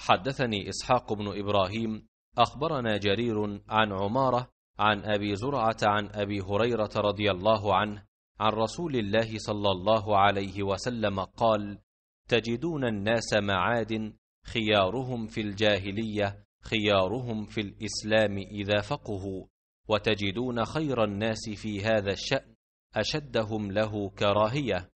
حدثني إسحاق بن إبراهيم أخبرنا جرير عن عمارة عن أبي زرعة عن أبي هريرة رضي الله عنه عن رسول الله صلى الله عليه وسلم قال تجدون الناس معاد خيارهم في الجاهلية خيارهم في الإسلام إذا فقهوا وتجدون خير الناس في هذا الشأن أشدهم له كراهية.